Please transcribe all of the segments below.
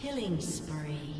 Killing spree.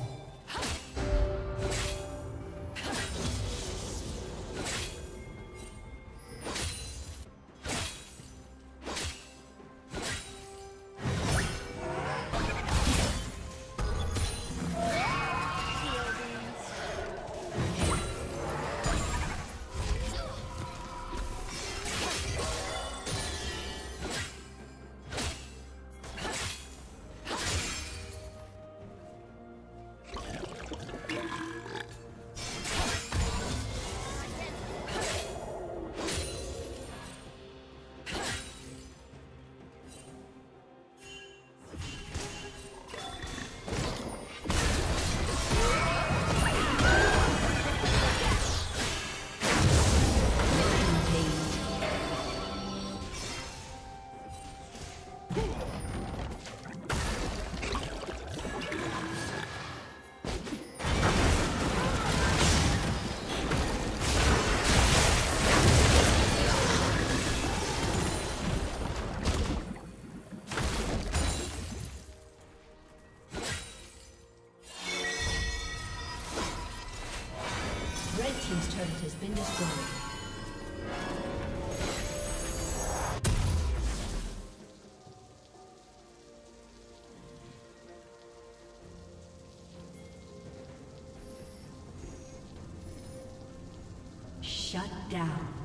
Shut down.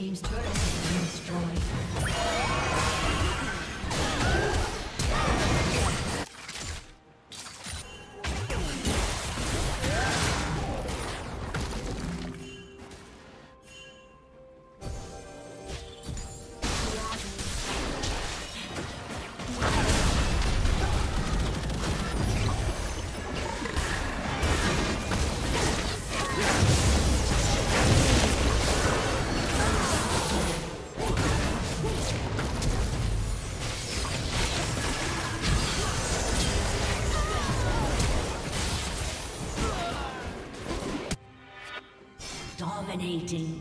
Team's Dominating.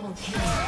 Double kill.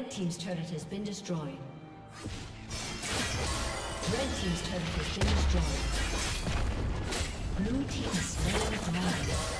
Red Team's turret has been destroyed. Red Team's turret has been destroyed. Blue Team slain dragon.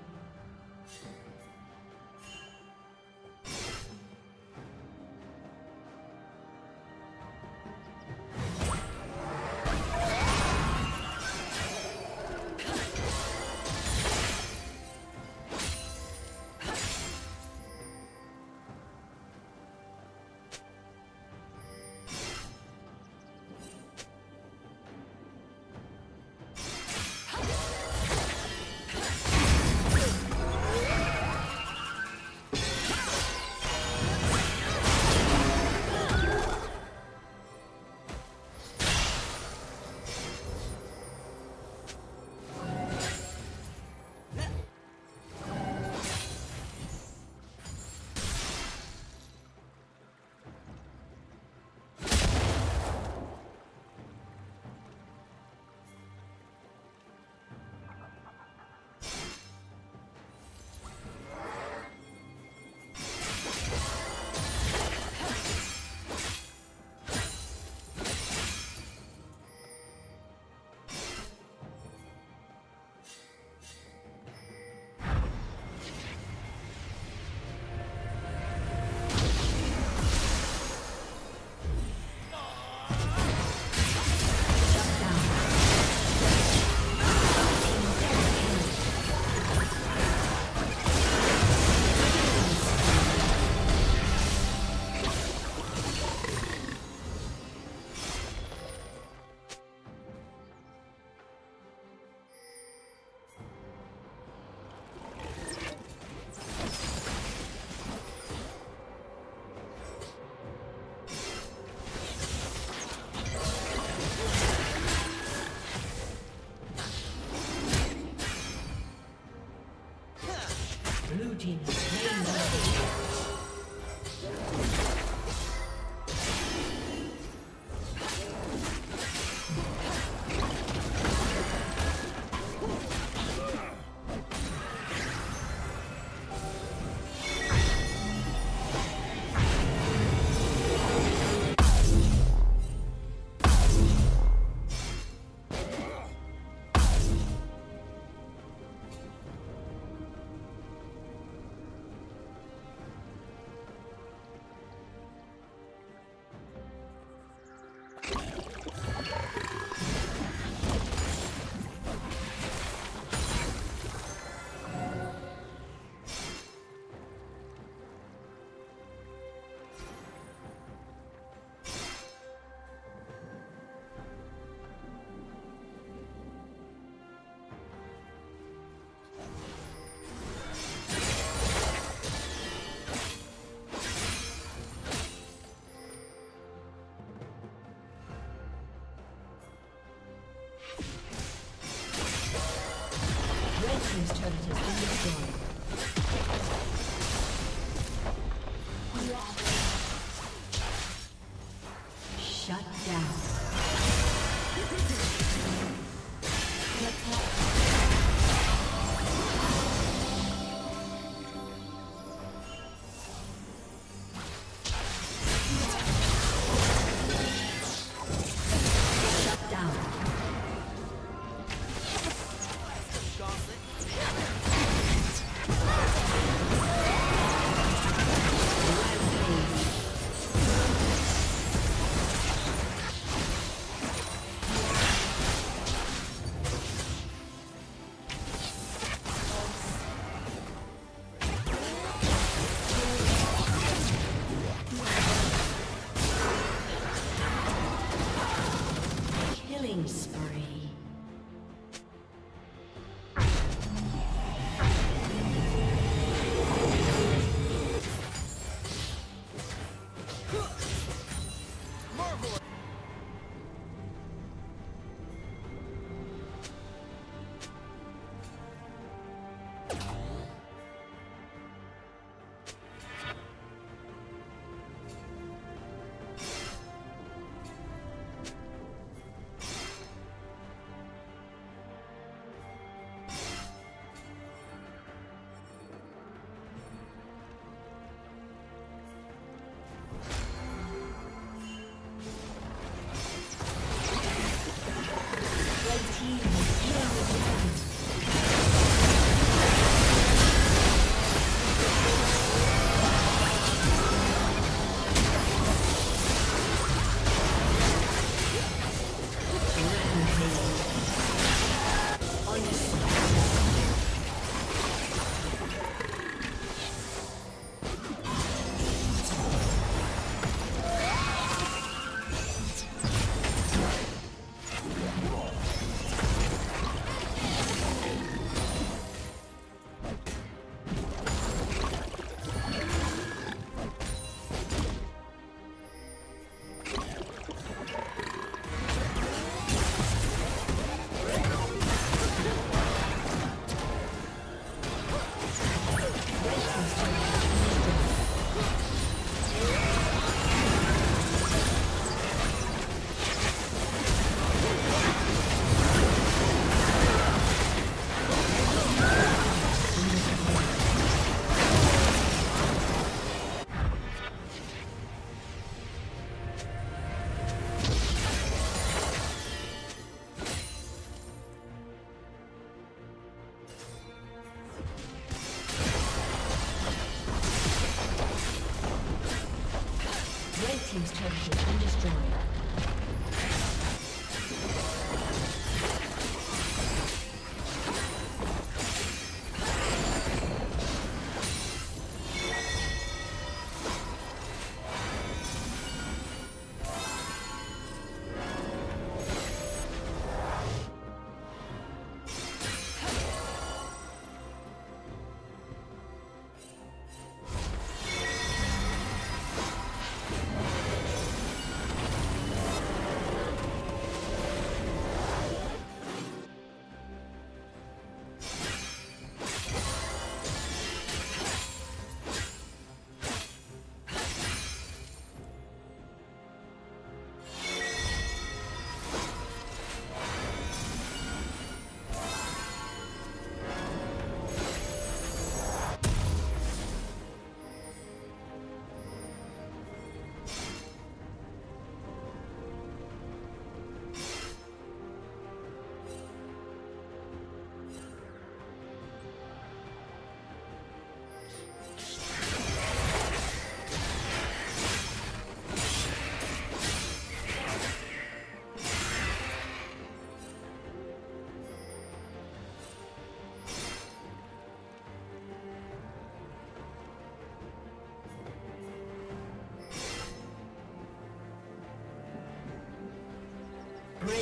Team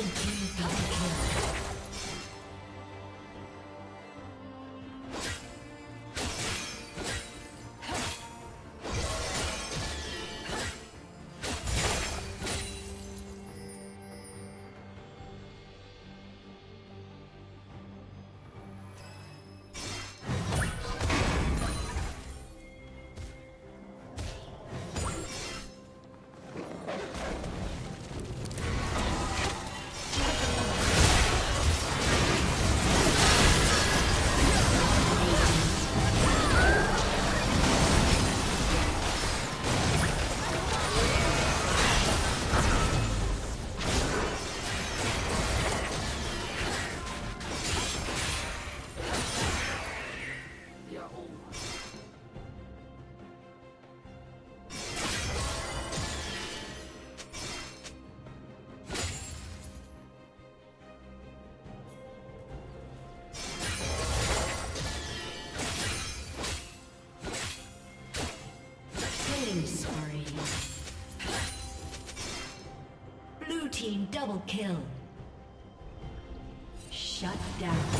Double kill. Shut down.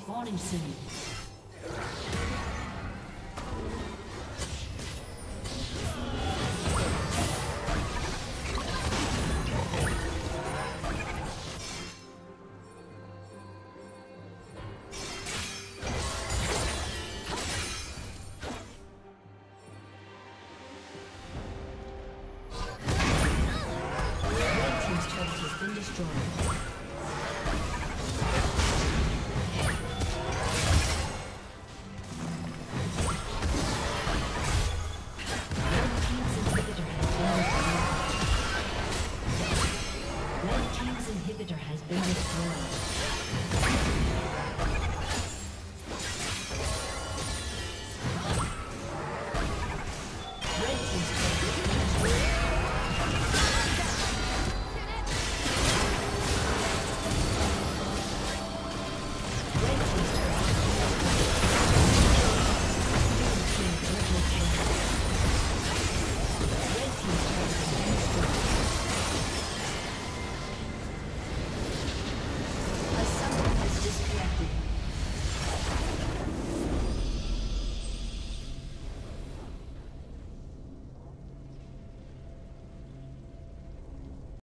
Respawning soon.